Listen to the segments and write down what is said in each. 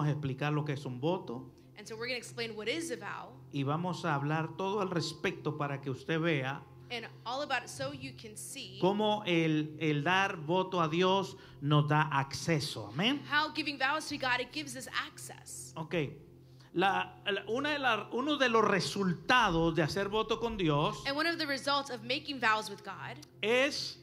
vamos a explicar lo que es un voto And so we're going to explain what is a vow y vamos a hablar todo al respecto para que usted vea and all about it so you can see cómo el, el dar voto a Dios nos da acceso. Amén. how giving vows to God it gives us access. Ok. La- la- una de la- uno de los resultados de hacer voto con Dios And one of the results of making vows with God es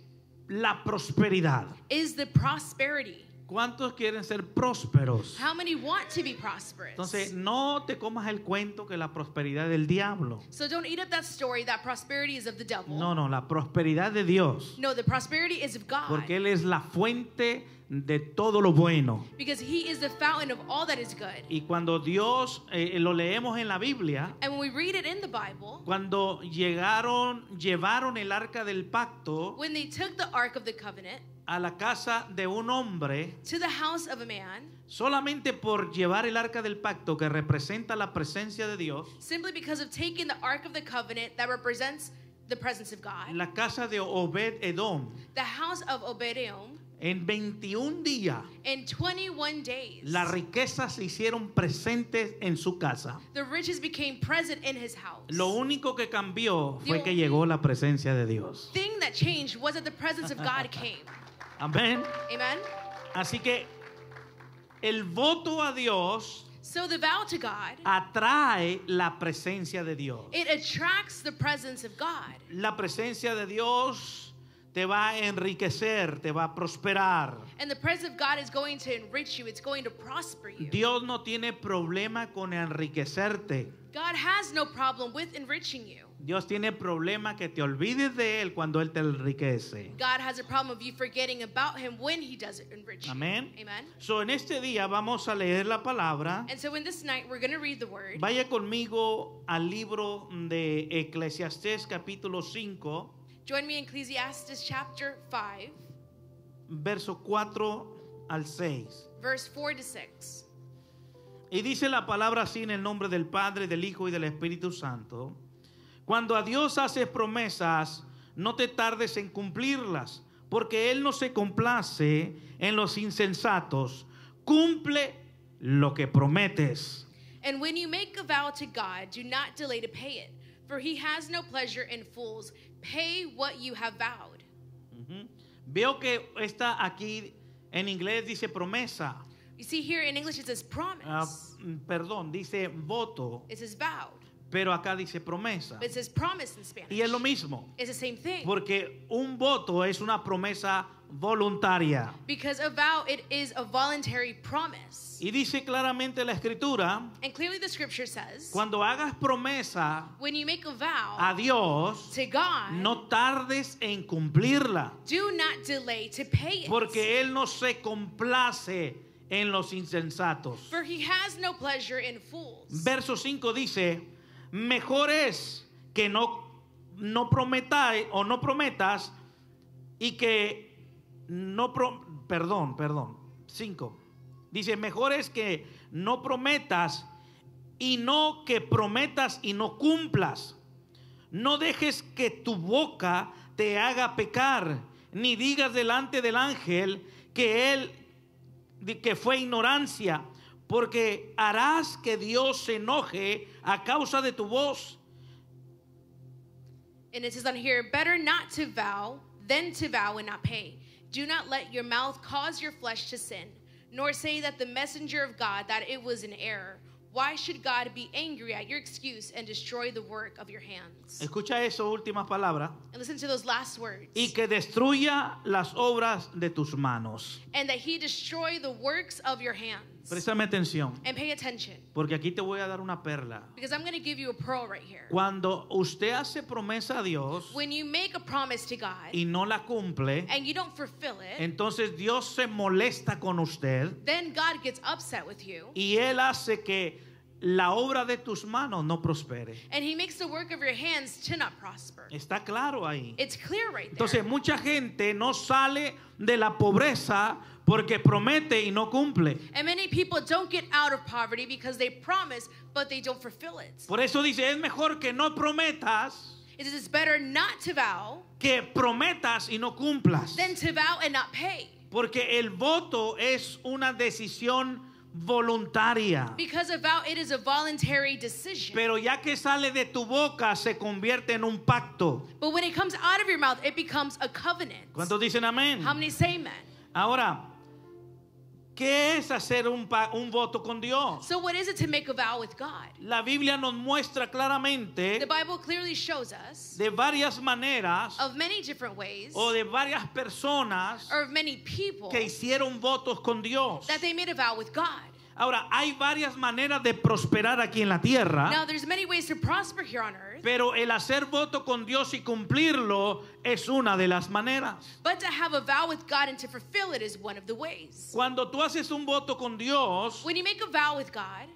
la prosperidad. is the prosperity. ¿Cuántos quieren ser prósperos? How many want to be prosperous? Entonces, no te comas el cuento que la prosperidad del diablo. so don't eat up that story that prosperity is of the devil. No, no, la prosperidad de Dios. No, the prosperity is of God. Porque Él es la fuente de todo lo bueno. because he is the fountain of all that is good. Y cuando Dios, eh, lo leemos en la Biblia, And when we read it in the Bible, cuando llegaron, llevaron el arca del pacto when they took the Ark of the Covenant a la casa de un hombre, to the house of a man, solamente por llevar el arca del pacto que representa la presencia de Dios, simply because of taking the Ark of the Covenant that represents the presence of God, la casa de Obed Edom, the house of Obed-Edom, en 21 días, in 21 days, las riquezas se hicieron presentes en su casa. the riches became present in his house. Lo único que cambió fue The que llegó la presencia de Dios. thing that changed was that the presence of God came. Amén. Amen. Así que el voto a Dios So the vow to God, atrae la presencia de Dios. it attracts the presence of God. La presencia de Dios te va a enriquecer, te va a prosperar. And the presence of God is going to enrich you. It's going to prosper you. Dios no tiene problema con enriquecerte. God has no problem with enriching you. Dios tiene problema que te olvides de Él cuando Él te enriquece. God has a problem of you forgetting about him when he does enrich you. Amén. Amen. So, en este día vamos a leer la palabra. And so in this night we're going to read the word. Vaya conmigo al libro de Eclesiastés capítulo 5, Join me in Ecclesiastes chapter 5, verso 4 al 6. verse 4 to 6. Y dice la palabra así en el nombre del Padre, del Hijo y del Espíritu Santo. Cuando a Dios haces promesas, no te tardes en cumplirlas, porque Él no se complace en los insensatos. Cumple lo que prometes. And when you make a vow to God, do not delay to pay it, for he has no pleasure in fools. Pay what you have vowed. Veo que está aquí en inglés dice promesa. You see here in English it says promise. Ah, mm, perdón, dice voto, It says vowed. Pero acá dice promesa. But it says promise in Spanish. Y es lo mismo, It's the same thing. porque un voto es una promesa voluntaria. Because a vow, it is a voluntary promise. Y dice claramente la escritura, And clearly the scripture says, cuando hagas promesa when you make a vow a Dios, to God, no tardes en cumplirla, do not delay to pay it. porque Él no se complace en los insensatos. For he has no pleasure in fools. Verso 5 dice, mejor es que no, no prometáis o no prometas y que no, pro- perdón, perdón, 5. Dice, mejor es que no prometas y no que prometas y no cumplas. No dejes que tu boca te haga pecar, ni digas delante del ángel que él que fue ignorancia, porque harás que Dios se enoje a causa de tu voz. And it says on here, better not to vow than to vow and not pay. Do not let your mouth cause your flesh to sin, nor say that the messenger of God that it was an error. Why should God be angry at your excuse and destroy the work of your hands? Escucha eso, últimas palabras. And listen to those last words. Y que destruya las obras de tus manos. And that he destroy the works of your hands. Préstame atención, And pay attention, porque aquí te voy a dar una perla. because I'm going to give you a pearl right here. Cuando usted hace promesa a Dios When you make a promise to God y no la cumple, and you don't fulfill it, entonces Dios se molesta con usted then God gets upset with you. y Él hace que la obra de tus manos no prospere. And he makes the work of your hands to not prosper. Está claro ahí. It's clear right there. Entonces mucha gente no sale de la pobreza porque promete y no cumple. And many people don't get out of poverty because they promise, but they don't fulfill it. Por eso dice, es mejor que no prometas It is it's better not to vow que prometas y no cumplas. than to vow and not pay. Porque el voto es una decisión voluntaria. Because a vow, it is a voluntary decision. Pero ya que sale de tu boca, se convierte en un pacto. But when it comes out of your mouth, it becomes a covenant. ¿Cuántos dicen amén? How many say amen? Ahora, ¿qué es hacer un, voto con Dios? So, what is it to make a vow with God? La Biblia nos muestra claramente The Bible clearly shows us de varias maneras of many different ways, o de varias personas or of many people, que hicieron votos con Dios. that they made a vow with God. Ahora, hay varias maneras de prosperar aquí en la tierra, Now, there's many ways to prosper here on earth, pero el hacer voto con Dios y cumplirlo es una de las maneras. but to have a vow with God and to fulfill it is one of the ways. Cuando tú haces un voto con Dios, When you make a vow with God,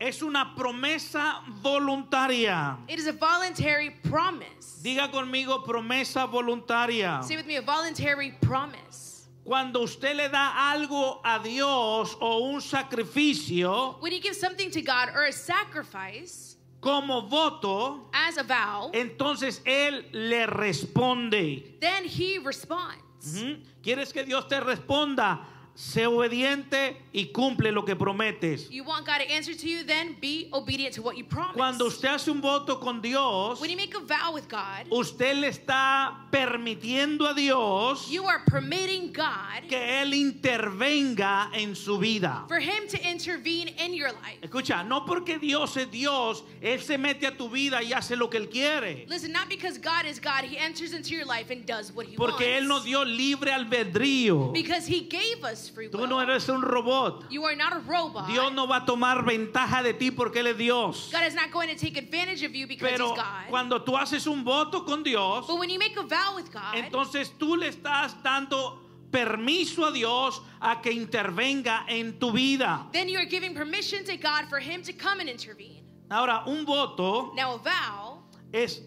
es una promesa voluntaria. it is a voluntary promise. Diga conmigo promesa voluntaria. Say with me, a voluntary promise. Cuando usted le da algo a Dios o un sacrificio When you give something to God or a sacrifice como voto, as a vow, entonces Él le responde. then He responds. ¿Quieres que Dios te responda? Sé obediente y cumple lo que prometes. You want God to answer to you, then be obedient to what you promise. Cuando usted hace un voto con Dios, when you make a vow with God, usted le está permitiendo a Dios you are permitting God que Él intervenga en su vida. for Him to intervene in your life. Escucha, no porque Dios es Dios, Él se mete a tu vida y hace lo que Él quiere. Listen, not because God is God, He enters into your life and does what He Porque Él nos wants. dio libre albedrío. Because He gave us free Tú will. no eres un robot. you are not a robot. Dios no va a tomar ventaja de ti porque Él es Dios. God is not going to take advantage of you because Pero He's God. cuando tú haces un voto con Dios, but when you make a vow with God, entonces tú le estás dando permiso a Dios a que intervenga en tu vida. then you are giving permission to God for Him to come and intervene. Ahora, un voto Now, a vow, es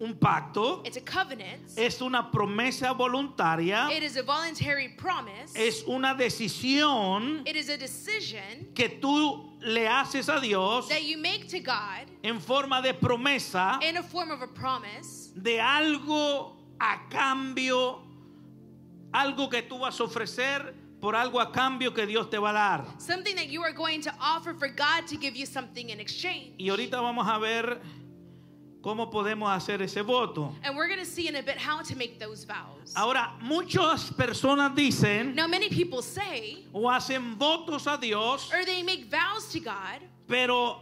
un pacto, it's a covenant. es una promesa voluntaria, It is a voluntary promise. es una decisión It is a decision que tú le haces a Dios that you make to God en forma de promesa in a form of a promise de algo a cambio, algo que tú vas a ofrecer por algo a cambio que Dios te va a dar. something that you are going to offer for God to give you something in exchange. Y ahorita vamos a ver cómo podemos hacer ese voto. And we're going to see in a bit how to make those vows. Ahora, muchas personas dicen Now, many people say, o hacen votos a Dios, or they make vows to God, pero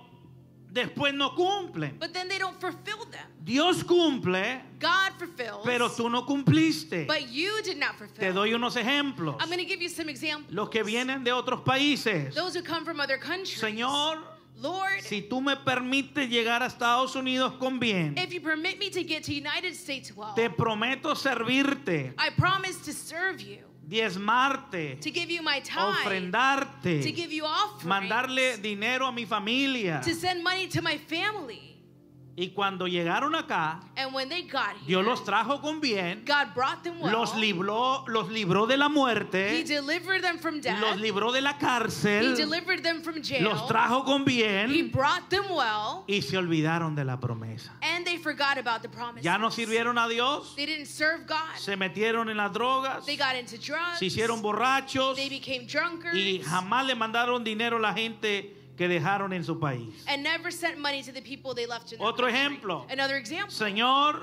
después no cumplen. but then they don't fulfill them. Dios cumple, God fulfills, pero tú no cumpliste. but you did not Te fulfill. doy unos ejemplos. I'm going to give you some examples. Los que vienen de otros países. Those who come from other countries. Señor, Lord, si tú me permites llegar a Estados Unidos con bien, if you permit me to get to United States well, te prometo servirte, I promise to serve you, diezmarte, to give you my time, to ofrendarte, give you offerings, mandarle dinero a mi familia. to send money to my family. Y cuando llegaron acá, And when they got here, Dios los trajo con bien, God brought them well. los libró, los libró de la He muerte, delivered them from death. los libró de la He cárcel, delivered them from jail. los trajo con He bien brought them well. y se olvidaron de la promesa. And they forgot about the promise. Ya no sirvieron a Dios, They didn't serve God. se metieron en las drogas, They got into drugs. se hicieron borrachos They became drunkards. y jamás le mandaron dinero a la gente que dejaron en su país. and never sent money to the people they left in their Otro country. ejemplo. Another example. Señor,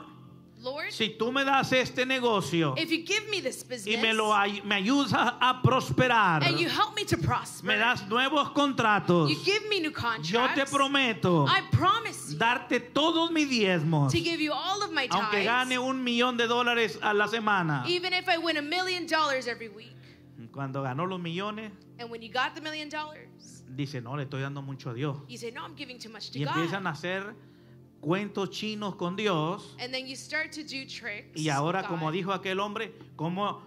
Lord, si tú me das este negocio if you give me this y business me lo me ayudas a prosperar, and you help me to prosper, me das nuevos contratos, you give me new contracts, yo te prometo I promise you darte todos mis diezmos, to give you all of my aunque gane un millón de dólares a la semana. even if I win a million dollars every week. Cuando ganó los millones, And when you got the million dollars, dice, no, le estoy dando mucho a Dios. you say, No, I'm giving too much to Y empiezan God. a hacer cuentos chinos con Dios. And then you start to do tricks. Y ahora, with como God. dijo aquel hombre, ¿cómo,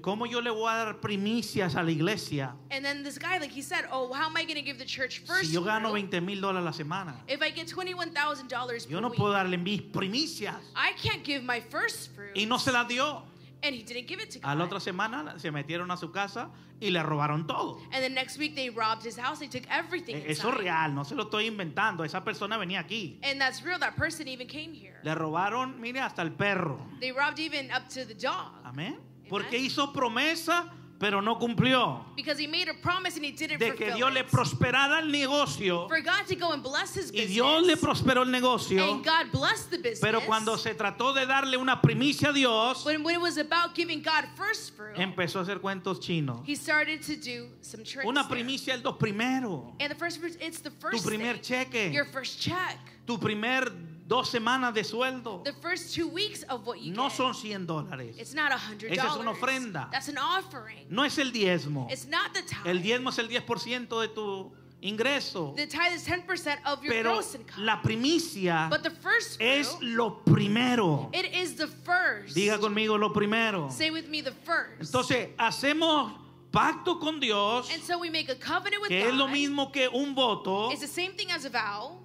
¿cómo yo le voy a dar primicias a la iglesia And then this guy, like he said, Oh, how am I going to give the church first? si yo gano fruit 20 mil dólares a la semana? if I get $21,000 Yo no puedo darle mis primicias. I can't give my first fruit. Y no se las dio. And he didn't give it to A God. la otra semana se metieron a su casa y le robaron todo. and the next week they robbed his house. They took everything. E- Eso es real, no se lo estoy inventando. Esa persona venía aquí. And that's real. That person even came here. Le robaron, mire, hasta el perro. They robbed even up to the dog. Amén. Porque hizo promesa pero no cumplió. because he made a promise and he didn't De que Dios le prosperara el negocio For God to go and bless his y. Dios le prosperó el negocio, and God blessed the business. pero cuando se trató de darle una primicia a Dios, empezó a hacer cuentos chinos. he started to do some tricks. Una primicia el dos primero, And the first fruit, it's the tu primer cheque, your first check, tu primer dos semanas de sueldo. the first two weeks of what you No get. son 100 dólares. It's not a hundred Esa es una ofrenda. That's an offering. No es el diezmo. It's not the tithe. El diezmo es el 10% de tu ingreso. the tithe is 10% of your Pero gross income. la primicia but the first fruit, es lo primero. it is the first. Diga conmigo lo primero. Say with me the first. Entonces, hacemos pacto con Dios, and so we make a covenant with que God. es lo mismo que un voto, It's the same thing as a vow,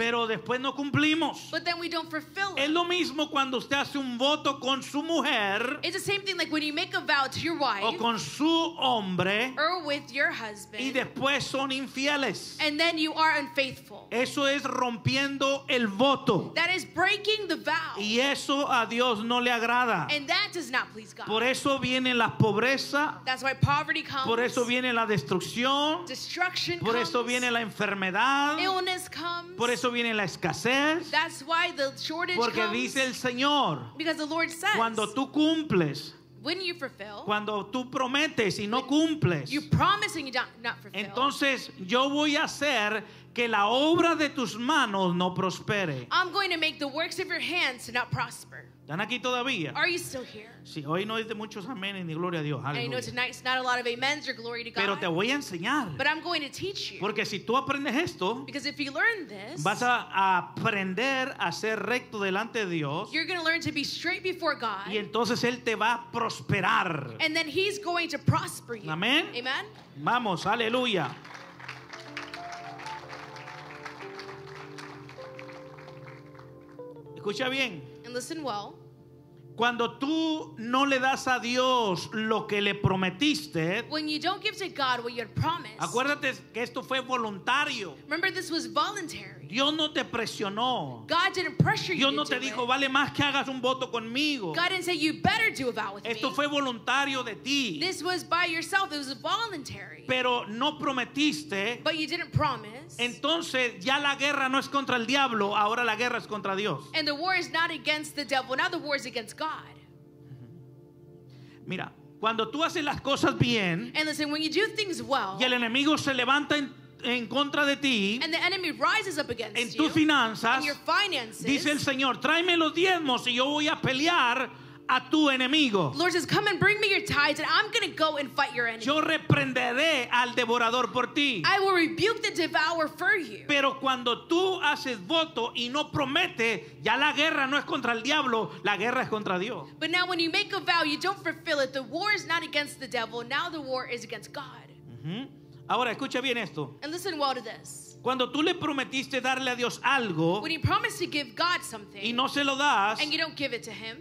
pero después no cumplimos. but then we don't fulfill Es lo mismo cuando usted hace un voto con su mujer It's the same thing like when you make a vow to your wife o con su hombre or with your husband, y después son infieles. and then you are unfaithful. Eso es rompiendo el voto. That is breaking the vow. Y eso a Dios no le agrada. And that does not please God. Por eso viene la pobreza, That's why poverty comes. por eso viene la destrucción, destruction por comes. eso viene la enfermedad, illness comes. por eso viene la escasez, That's why the shortage porque comes. dice el Señor, because the Lord says, cuando tú cumples, when you fulfill, cuando tú prometes y no cumples, you promise and you don't not fulfill. entonces yo voy a hacer que la obra de tus manos no prospere. I'm going to make the works of your hands to not prosper. ¿Están aquí todavía? Are you still here? Sí, hoy no es de muchos amenes ni gloria a Dios. I know tonight's not a lot of amens or glory to God. Pero te voy a enseñar. but I'm going to teach you. Porque si tú aprendes esto, because if you learn this, vas a a aprender a ser recto delante de Dios you're going to learn to be straight before God. y entonces Él te va a prosperar. and then He's going to prosper you. Amén. Amen. Vamos, aleluya. Escucha bien. And listen well. Cuando tú no le das a Dios lo que le prometiste, When you don't give to God what you had promised, acuérdate que esto fue voluntario. remember this was voluntary. Dios no te presionó. God didn't pressure you Dios no to te do dijo, it. vale más que hagas un voto conmigo. God didn't say you better do a vow with Esto me. fue voluntario de ti. This was by yourself. It was voluntary. Pero no prometiste. but you didn't promise. Entonces ya la guerra no es contra el diablo, ahora la guerra es contra Dios. and the war is not against the devil. Now the war is against God. Mira, cuando tú haces las cosas bien And listen, when you do things well, y el enemigo se levanta en, en contra de ti, and the enemy rises up against en you, tus finanzas, in your finances, dice el Señor, tráeme los diezmos y yo voy a pelear a tu enemigo. Lord says, Come and bring me your tithes, and I'm going to go and fight your enemy. Yo reprenderé al devorador por ti. I will rebuke the devourer for you. Pero cuando tú haces voto y no prometes, ya la guerra no es contra el diablo, la guerra es contra Dios. But now, when you make a vow, you don't fulfill it. The war is not against the devil. Now the war is against God. Ujú. Ahora, escucha bien esto. And listen well to this. Cuando tú le prometiste darle a Dios algo When you promise to give God something y no se lo das, and you don't give it to Him,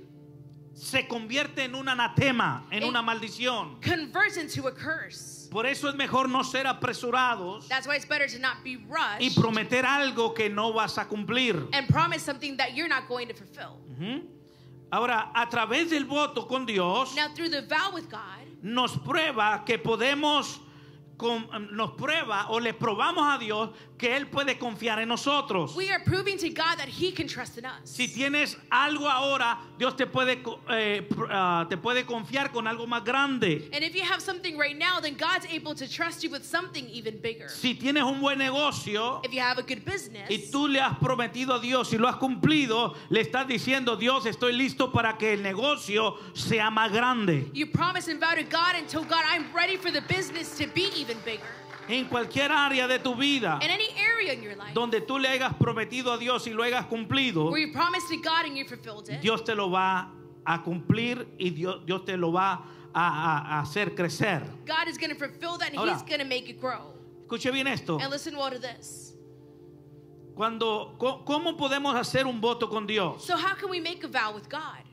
se convierte en un anatema, en una maldición. converts into a curse. Por eso es mejor no ser apresurados That's why it's better to not be rushed y prometer algo que no vas a cumplir. and promise something that you're not going to fulfill. Ahora, a través del voto con Dios, Now, through the vow with God, nos prueba que podemos, con- nos prueba o le probamos a Dios que Él puede confiar en nosotros. we are proving to God that He can trust in us. Si tienes algo ahora, Dios te puede, eh, ah, te puede confiar con algo más grande. And if you have something right now, then God's able to trust you with something even bigger. Si tienes un buen negocio If you have a good business, y tú le has prometido a Dios y lo has cumplido, le estás diciendo, Dios, estoy listo para que el negocio sea más grande. you promise and vow to God and tell God, I'm ready for the business to be even bigger. En cualquier área de tu vida In any area in your life donde tú le hayas prometido a Dios y lo hayas cumplido, where you promised to God and you fulfilled it, Dios te lo va a cumplir y Dios, Dios te lo va a, a- a hacer crecer. God is going to fulfill that and Ahora. He's going to make it grow. Escuche bien esto. And listen well to this. Cuando, ¿Cómo podemos hacer un voto con Dios? So, how can we make a vow with God?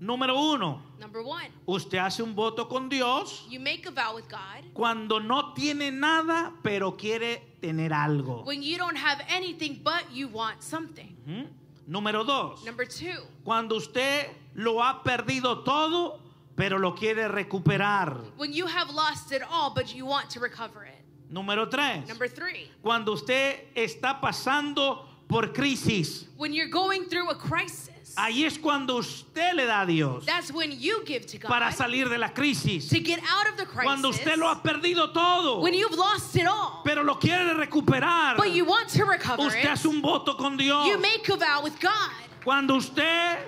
Número uno, Number one, usted hace un voto con Dios you make a vow with God cuando no tiene nada, pero quiere tener algo. when you don't have anything but you want something. Ujú. Número dos, Number two, cuando usted lo ha perdido todo, pero lo quiere recuperar. When you have lost it all, but you want to recover it. Número tres, Number three, cuando usted está pasando por crisis, when you're going through a crisis, ahí es cuando usted le da a Dios that's when you give to God para salir de la crisis. to get out of the crisis. Cuando usted lo ha perdido todo, when you've lost it all, pero lo quiere recuperar, but you want to recover usted it, hace un voto con Dios. you make a vow with God. Cuando usted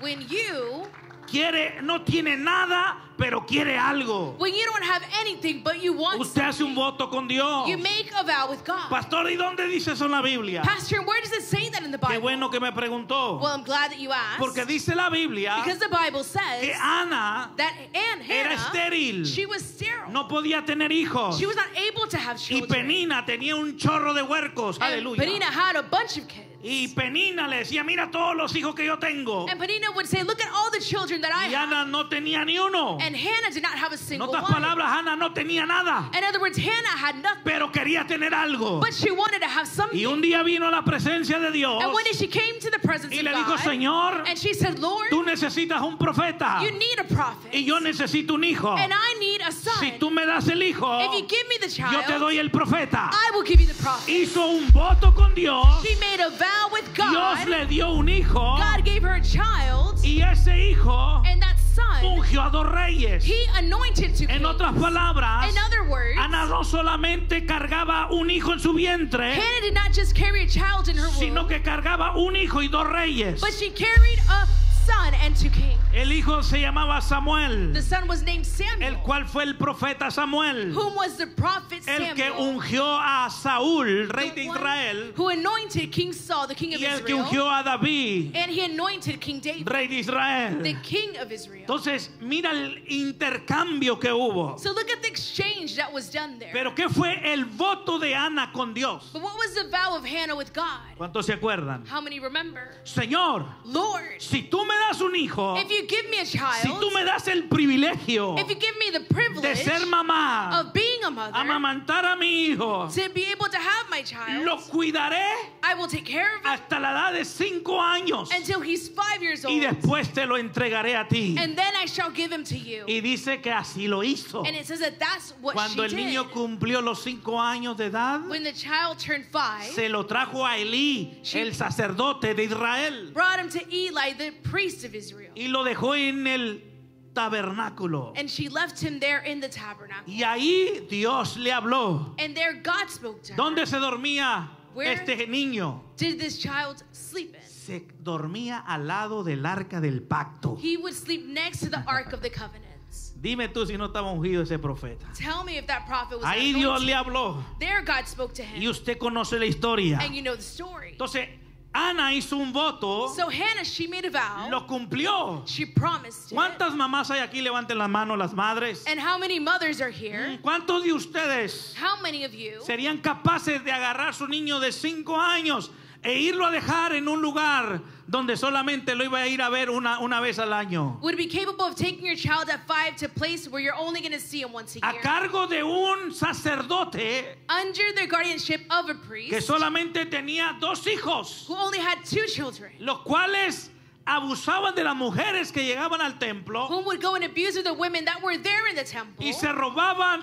When you, quiere, no tiene nada, pero quiere algo, when you don't have anything, but you want usted hace un voto con Dios. you make a vow with God. Pastor, ¿y dónde dice eso en la Biblia? Pastor, where does it say that in the Qué Bible? bueno que me preguntó. Well, I'm glad that you asked. Porque dice la Biblia because the Bible says que Ana that Anne era estéril, she was sterile. no podía tener hijos. She was not able to have Y children. Penina tenía un chorro de huercos. and Aleluya. Penina had a bunch of kids. Y Penina le decía, mira todos los hijos que yo tengo. And Penina would say, look at all the children that I Y have. Ana no tenía ni uno. And Hannah did not have a En single otras one. palabras, Ana no tenía nada. In other words, Hannah had nothing. Pero quería tener algo. But she wanted to have something. Y un día vino a la presencia de Dios. and one day she came to the presence Y of le dijo, God. Señor, and she said, Lord, tú necesitas un profeta. you need a prophet. Y yo necesito un hijo. and I need a son. Si tú me das el hijo, if you give me the child, yo te doy el profeta. I will give you the prophet. Hizo un voto con Dios. she made a vow with God. Dios le dio un hijo. God gave her a child. Y ese hijo and that son, ungió a dos reyes. he anointed to En kings. otras palabras, In other words, Ana no solamente cargaba un hijo en su vientre, Hannah did not just carry a child in her womb, sino que cargaba un hijo y dos reyes. but she carried a son and two kings. El hijo se llamaba Samuel, The son was named Samuel, el cual fue el profeta Samuel, whom was the prophet el Samuel, que ungió a Saúl, rey the de Israel, who anointed King Saul, the king of y el que Israel, ungió a David, and he anointed King David, rey de Israel. the king of Israel. Entonces, mira el intercambio que hubo. So look at the exchange that was done there. Pero ¿qué fue el voto de Ana con Dios? but what was the vow of Hannah with God? ¿Cuántos se acuerdan? How many remember? Señor, Lord, si tú me das un hijo, if you give me a child, si tú me das el privilegio if you give me the de privilege ser mamá, of being a mother, amamantar a mi hijo, to be able to have my child, lo cuidaré I will take care of hasta la edad de cinco años until he's five years old. y después te lo entregaré a ti. and then I shall give him to you. Y dice que así lo hizo. and it says that that's what Cuando she el niño did. cumplió los cinco años de edad, When the child turned five, se lo trajo a Elí, el sacerdote de Israel, brought him to Eli, the priest of Israel. y lo dejó en el tabernáculo. And she left him there in the tabernacle. Y ahí Dios le habló. And there God spoke to her. ¿Dónde se dormía Where? este niño? Did this child sleep in? Se dormía al lado del arca del pacto. He would sleep next to the Ark of the Covenants. Dime tú si no estaba ungido ese profeta. Tell me if that prophet was Ahí Dios le habló. There God spoke to Y him. usted conoce la historia. And you know the story. Entonces, Ana hizo un voto, So Hannah, she made a vow. lo cumplió. She promised it. ¿Cuántas mamás hay aquí? Levanten las manos las madres. And how many mothers are here? ¿Cuántos de ustedes How many of you serían capaces de agarrar su niño de cinco años e irlo a dejar en un lugar donde solamente lo iba a ir a ver una, una vez al año? would be capable of taking your child at five to a place where you're only going to see him once a A year? cargo de un sacerdote Under the guardianship of a que priest solamente tenía dos hijos, who only had two children, los cuales abusaban de las mujeres que llegaban al templo whom would go and abuse of the women that were there in the temple y se robaban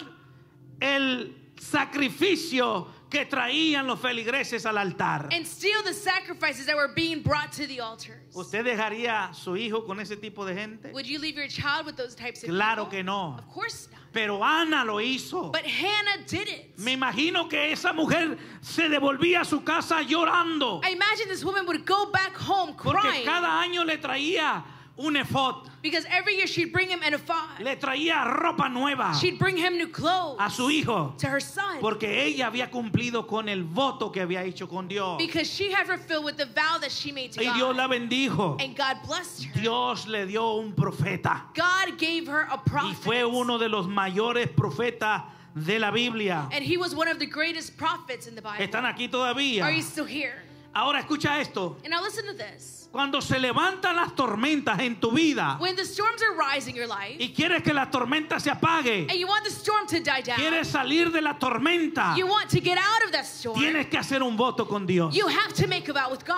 el sacrificio que traían los feligreses al altar. and steal the sacrifices that were being brought to the altars. ¿Usted dejaría su hijo con ese tipo de gente? Would you leave your child with those types of Claro people? que no. Of course not. Pero Ana lo hizo. But Hannah did it. Me imagino que esa mujer se devolvía a su casa llorando. I imagine this woman would go back home Porque crying cada año le traía un efod. because every year she'd bring him an ephod. Le traía ropa nueva She'd bring him new clothes a su hijo. to her son Porque ella había cumplido con el voto que había hecho con Dios. because she had fulfilled with the vow that she made to Y Dios la God. bendijo. And God blessed her. Dios le dio un profeta. God gave her a Y prophet. fue uno de los mayores profetas de la Biblia. And he was one of the greatest prophets in the Bible. Están aquí todavía. Are you still here? Ahora escucha esto. And now listen to this. Cuando se levantan las tormentas en tu vida When the storms are rising in your life, y quieres que la tormenta se apague, and you want the storm to die down, quieres salir de la tormenta, you want to get out of that storm, tienes que hacer un voto con Dios. you have to make a vow with God.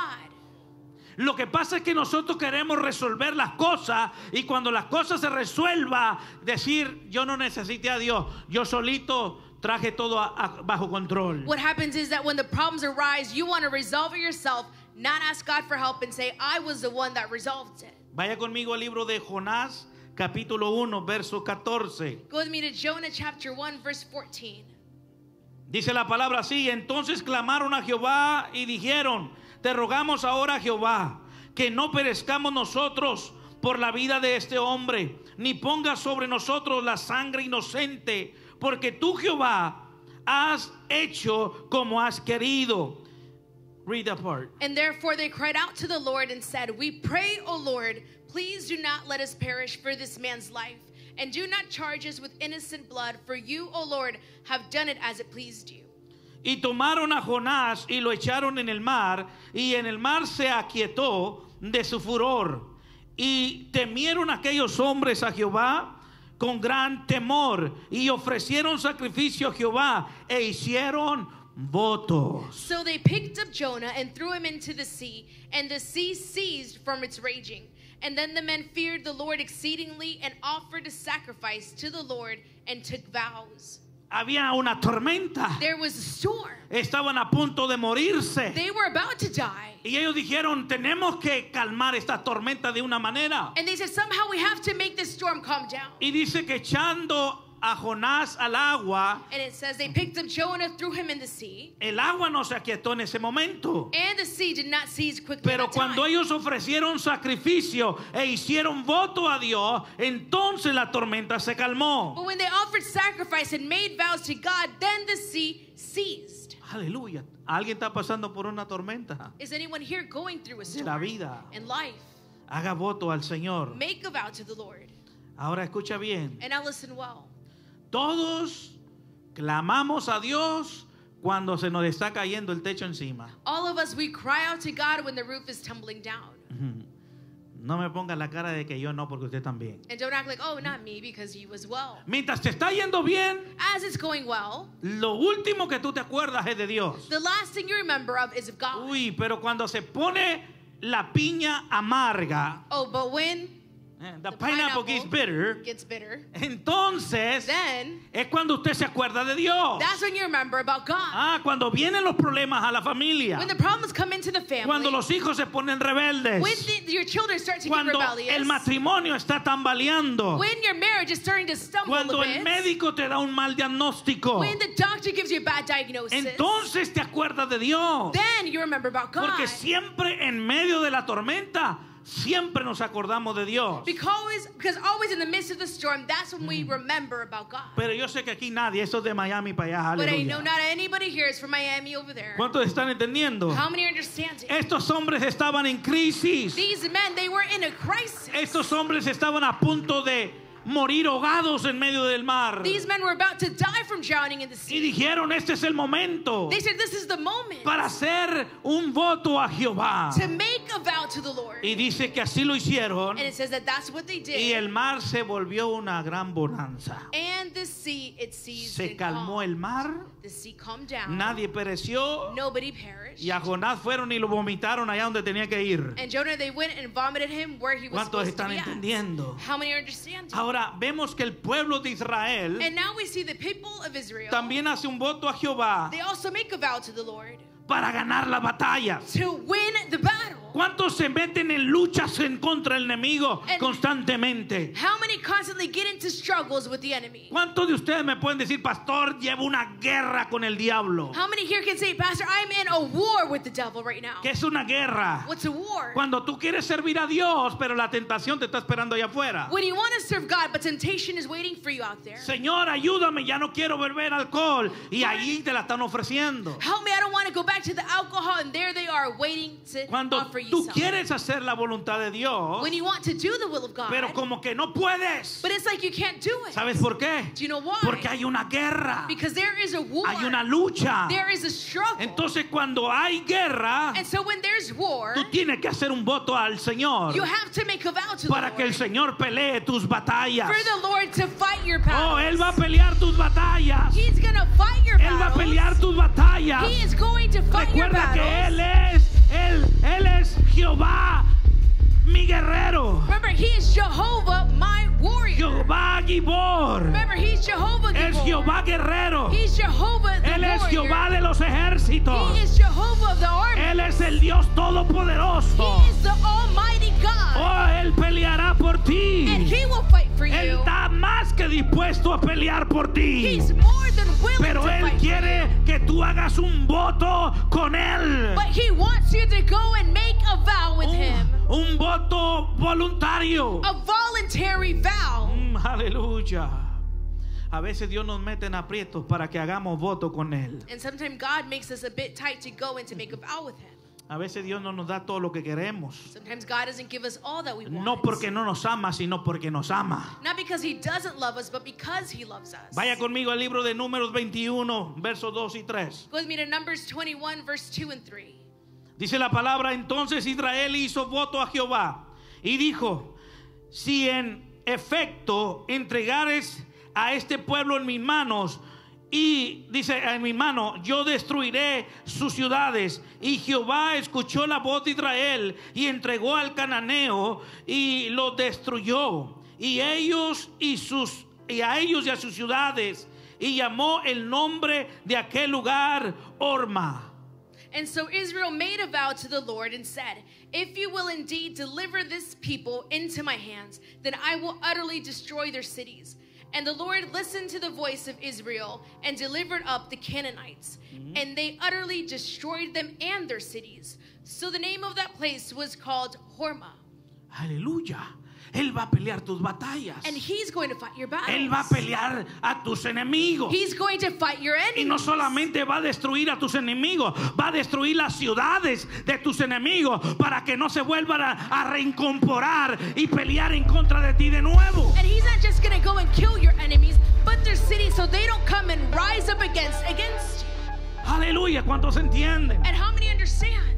Lo que pasa es que nosotros queremos resolver las cosas y cuando las cosas se resuelva, decir, yo no necesité a Dios, yo solito traje todo a- a- bajo control. What happens is that when the problems arise, you want to resolve it yourself, not ask God for help and say, I was the one that resolved it. Vaya conmigo al libro de Jonás, capítulo 1, verso 14. Go with me to Jonah chapter 1, verse 14. Dice la palabra así, entonces clamaron a Jehová y dijeron, te rogamos ahora Jehová, que no perezcamos nosotros por la vida de este hombre, ni pongas sobre nosotros la sangre inocente, porque tú Jehová has hecho como has querido. Read that part. And therefore they cried out to the Lord and said, We pray, O Lord, please do not let us perish for this man's life, and do not charge us with innocent blood, for you, O Lord, have done it as it pleased you. Y tomaron a Jonás y lo echaron en el mar, y en el mar se aquietó de su furor. Y temieron aquellos hombres a Jehová con gran temor, y ofrecieron sacrificio a Jehová, e hicieron votos. So they picked up Jonah and threw him into the sea, and the sea ceased from its raging. And then the men feared the Lord exceedingly and offered a sacrifice to the Lord and took vows. Había una tormenta, There was a storm. estaban a punto de morirse. They were about to die. Y ellos dijeron, tenemos que calmar esta tormenta de una manera. And they said, somehow we have to make this storm calm down. Y dice que echando a Jonás al agua, And it says they picked up Jonah, threw him in the sea, el agua no se aquietó en ese momento. and the sea did not quickly. Pero cuando ellos ofrecieron sacrificio e hicieron voto a Dios, entonces la tormenta se calmó. But when they offered sacrifice and made vows to God, then the sea ceased. Aleluya. ¿Alguien está pasando por una tormenta Is anyone here going through a de la storm vida? in life? Haga voto al Señor. Make a vow to the Lord. Ahora escucha bien. And now listen well. Todos clamamos a Dios cuando se nos está cayendo el techo encima. All of us, we cry out to God when the roof is tumbling down. No me ponga la cara de que yo no, porque usted también. And don't act like, oh, not me, because you as well. Mientras te está yendo bien, As it's going well, lo último que tú te acuerdas es de Dios. the last thing you remember of is of God. Uy, pero cuando se pone la piña amarga, Oh, but when the, The pineapple, pineapple gets bitter, gets bitter, entonces then es cuando usted se acuerda de Dios. that's when you remember about God. Ah, cuando vienen los problemas a la familia, When the problems come into the family, cuando los hijos se ponen rebeldes, when the, your children start to get cuando rebellious, el matrimonio está tambaleando, when your marriage is starting to stumble cuando a el bit, médico te da un mal diagnóstico, when the doctor gives you a bad diagnosis, entonces te acuerdas de Dios. then you remember about God. Porque siempre en medio de la tormenta, siempre nos acordamos de Dios. Because, because always in the midst of the storm, that's when Mm. we remember about God. Pero yo sé que aquí nadie, eso es de Miami para allá, But I aleluya. know not anybody here is from Miami over there. ¿Cuántos están entendiendo? How many are understanding? Estos hombres estaban en crisis. These men, they were in a crisis. Estos hombres estaban a punto de morir ahogados en medio del mar. These men were about to die from drowning in the Y sea. dijeron, este es el momento They said, This is the moment para hacer un voto a Jehová. to make a vow to the Lord. Y dice que así lo hicieron. And it says that that's what they did. Y el mar se volvió una gran bonanza. And the sea, it ceased. Se and calmó el mar, The sea calmed down. nadie pereció. Nobody perished. Y a Jonás fueron y lo vomitaron allá donde tenía que ir. And Jonah, they went and vomited him where he was ¿Cuántos supposed to están be at. entendiendo? How many are understanding? Ahora vemos que el pueblo de Israel And now we see the people of Israel. también hace un voto a Jehová They also make a vow to the Lord para ganar las batallas. to win the battle. ¿Cuántos se meten en luchas en contra del enemigo And- constantemente? How many constantly get into struggles with the enemy? ¿Cuántos de ustedes me pueden decir, pastor, llevo una guerra con el diablo? How many here can say, Pastor, I'm in a war with the devil right now? ¿Qué es una guerra? What's a war? Cuando tú quieres servir a Dios, pero la tentación te está esperando allá afuera. When you want to serve God, but temptation is waiting for you out there. Señor, ayúdame, ya no quiero beber alcohol. Y allí te la están ofreciendo. Help me, I don't want to go back to the alcohol, and there they are waiting to Cuando offer tú quieres hacer la voluntad de Dios, When you want to do the will of God, pero como que no puedes. but it's like you can't do it. ¿Sabes por qué? Do you know why? Porque hay una guerra, Because there is a war. hay una lucha. There is a struggle. Entonces cuando hay guerra, and so when there's war, tú tienes que hacer un voto al Señor you have to make a vow to para the que el Lord. Señor pelee tus batallas. For the Lord to fight your Oh, battles. Él va a pelear tus batallas. He's to fight your Él va a pelear tus batallas. He is going to fight your Recuerda battles. que Él es, Él, Él es Jehová mi guerrero. Remember, He is Jehovah, my warrior. Jehová Gibor. Remember, He's Jehovah. Es Gibor. Jehová guerrero. He's Jehovah the Él es warrior. Jehová de los ejércitos. He is Jehovah of the army. Él es el Dios todopoderoso. He is the Almighty God. Oh, Él peleará por And ti. He will fight for Él you. Más que dispuesto a pelear por ti. He's more than willing Pero to Él quiere que tú hagas un voto con Él. But He wants you to go and make a vow with Him. Un, un voto voluntario. A voluntary vow. Mm, aleluya. A veces Dios nos mete en aprietos para que hagamos voto con Él. And sometimes God makes us a bit tight to go and to make a vow with Him. A veces Dios no nos da todo lo que queremos. Sometimes God doesn't give us all that we want. No porque no nos ama, sino porque nos ama. Not because He doesn't love us, but because He loves us. Vaya conmigo al libro de Números 21, versos 2 y 3. Go with me to Numbers 21, verse 2 and 3. Dice la palabra, entonces Israel hizo voto a Jehová y dijo, si en efecto entregares a este pueblo en mis manos, y dice, en mi mano, yo destruiré sus ciudades. Y Jehová escuchó la voz de Israel y entregó al cananeo y lo destruyó. Y ellos y sus y a ellos y a sus ciudades y llamó el nombre de aquel lugar Orma. And so Israel made a vow to the Lord and said, If you will indeed deliver this people into my hands, then I will utterly destroy their cities. And the Lord listened to the voice of Israel and delivered up the Canaanites. Mm-hmm. And they utterly destroyed them and their cities. So the name of that place was called Hormah. Aleluya. Él va a pelear tus batallas. And he's going to fight your Él va a battles. pelear a tus enemigos. He's going to fight your Y no enemies. solamente va a destruir a tus enemigos, va a destruir las ciudades de tus enemigos para que no se vuelvan a, a reincorporar y pelear en contra de ti de nuevo. And he's not just going to go and kill your enemies, but their cities so they don't come and rise up against against you. Aleluya, ¿cuántos entienden? And how many understand?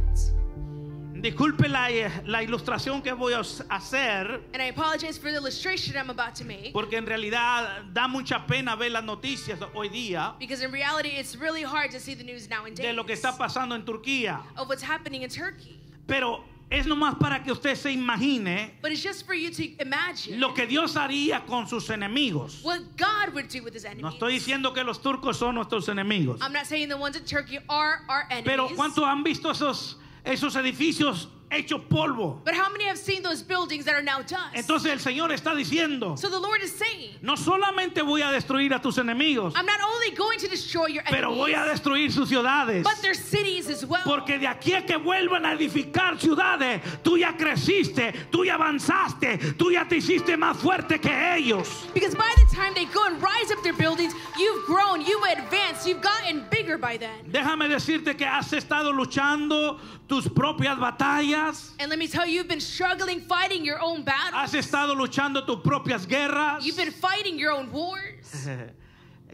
Disculpe la, la ilustración que voy a hacer, And I apologize for the illustration I'm about to make. porque en realidad da mucha pena ver las noticias hoy día Because in reality, it's really hard to see the news de nowadays lo que está pasando en Turquía. of what's happening in Turkey. Pero es nomás para que usted se imagine But it's just for you to imagine lo que Dios haría con sus enemigos. what God would do with his No enemies. estoy diciendo que los turcos son nuestros enemigos. I'm not saying the ones in Turkey are our enemies. Pero ¿cuántos han visto esos, esos edificios hechos polvo? But how many have seen those buildings that are now dust? Entonces el Señor está diciendo, so the Lord is saying, no solamente voy a destruir a tus enemigos, I'm not only going to destroy your pero enemies, voy a destruir sus ciudades. but their cities as well. Porque de aquí a que vuelvan a edificar ciudades, tú ya creciste, tú ya avanzaste, tú ya te hiciste más fuerte que ellos. Because by the time they go and rise up their buildings, you've grown, you've advanced, you've gotten bigger by then. Déjame decirte que has estado luchando tus propias batallas, And let me tell you, you've been struggling fighting your own battles. has estado luchando tus propias guerras. You've been fighting your own wars.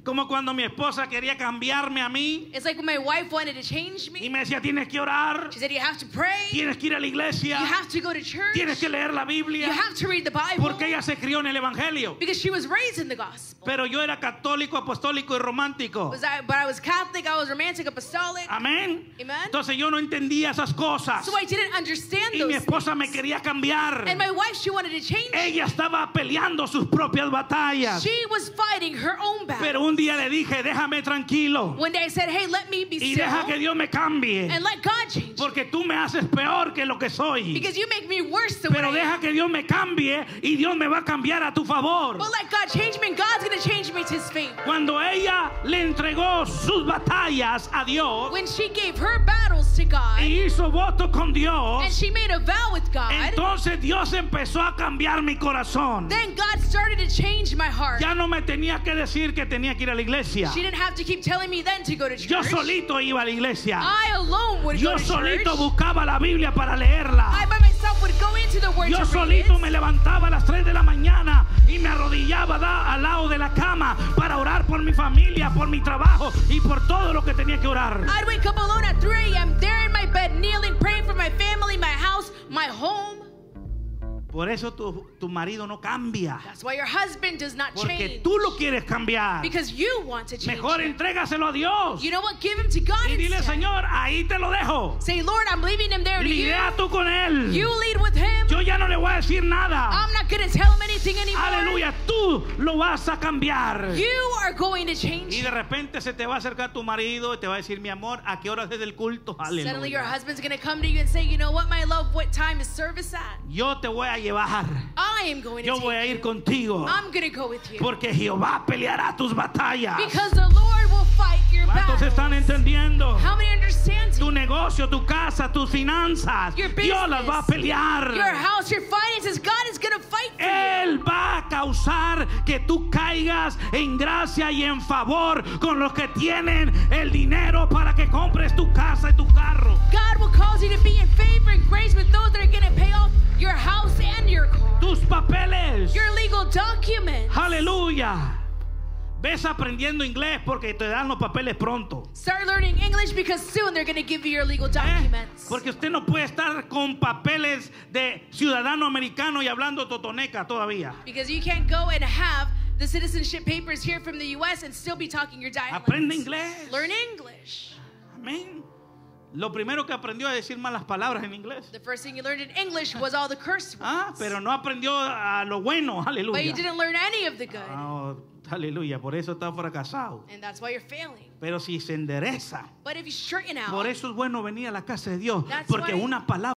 Como cuando mi esposa quería cambiarme a mí It's like when my wife wanted to change y me. me decía, tienes que orar, She said, You have to pray, tienes que ir a la iglesia, you have to go to church, tienes que leer la you Biblia, have to read the Bible. porque ella se crió en el Evangelio. Because she was raised in the gospel. Pero yo era católico, apostólico y romántico. Was I, but I was Catholic, I was romantic, apostolic. Amén. Amen. Entonces yo no entendía esas cosas. So I didn't understand Y those mi esposa me quería cambiar. And my wife, she wanted to change. Ella estaba peleando sus propias batallas. She was fighting her own battle. Pero un día le dije, déjame tranquilo. One day I said, Hey, let me be Y still deja que Dios me cambie. and let God change. Porque tú me haces peor que lo que soy. Because you make me worse than what Pero I deja am. que Dios me cambie y Dios me va a cambiar a tu favor. But let God change me, God's going to change me to His. Cuando ella le entregó sus batallas a Dios When she gave her battles to God y hizo voto con Dios, and she made a vow with God, entonces Dios empezó a cambiar mi corazón. then God started to change my heart. Ya no me tenía que decir que tenía que ir a la iglesia. She didn't have to keep telling me then to go to Yo church. solito iba a la iglesia. I alone would Yo go to solito church. buscaba la Biblia para I leerla. by myself would go into the Word Yo to read solito it. me levantaba a las 3 de la mañana y me arrodillaba da- al lado de la cama para orar por mi familia, por mi trabajo y por todo lo que tenía que orar. I'd wake up alone at 3 a.m. there in my bed, kneeling, Por eso tu, tu marido no cambia. That's why your husband does not Porque change. tú lo quieres cambiar. Because you want to change. Mejor him. entrégaselo a Dios. You know what? Give him to God Y dile, instead. Señor, ahí te lo dejo. Say, Lord, I'm leaving him there to you. Tú con él. You lead with him. Yo ya no le voy a decir nada. I'm not going to tell him anything anymore. Aleluya, tú lo vas a cambiar. You are going to change Y de repente se te va a acercar tu marido y te va a decir, mi amor, ¿a qué horas es el culto? Suddenly your Aleluya. husband's going to come to you and say, you know what, my love, what time is service at? Yo te voy a llevar. I am going to Yo voy a ir you. contigo. I'm going to go with you. Porque Jehová peleará tus batallas. Because the Lord will fight your ¿Cuántos battles. están entendiendo? How many understand Tu negocio, tu casa, tus finanzas. Your Dios las va a business, pelear. your house, your finances? God is going to fight for you. Él va a causar que tú caigas en gracia y en favor con los que tienen el dinero para que compres tu casa y tu carro. Ves aprendiendo inglés porque te dan los papeles pronto. Start learning English because soon they're going to give you your legal ¿Eh? documents. Porque usted no puede estar con papeles de ciudadano americano y hablando totoneca todavía. Because you can't go and have the citizenship papers here from the U.S. and still be talking your dialect. Aprende inglés. Learn English. Amén. Lo primero que aprendió a decir malas palabras en inglés. The first thing you learned in English was all the curse words. Ah, pero no aprendió a lo bueno. But you Aleluya. didn't learn any of the good. Ah, aleluya. Por eso está fracasado. And that's why you're failing. Pero si se endereza. But if you straighten out, Por eso es bueno venir a la casa de Dios. Porque una palabra